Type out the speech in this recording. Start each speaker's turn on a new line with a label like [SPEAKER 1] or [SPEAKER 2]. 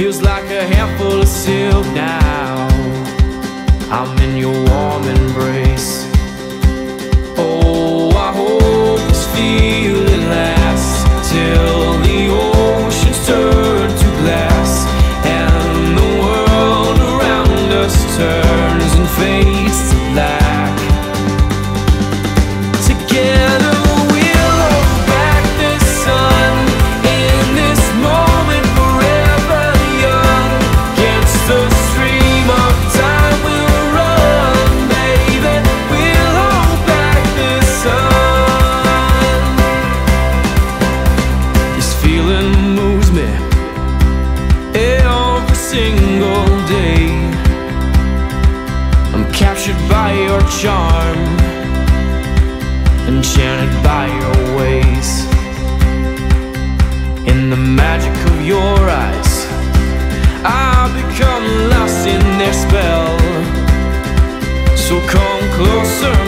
[SPEAKER 1] Feels like a handful of silk now. I'm in your warm embrace. Oh, I hope this feeling lasts Till the oceans turn to glass And the world around us turns and fades to black enchanted by your ways. In the magic of your eyes, I've become lost in their spell. So come closer,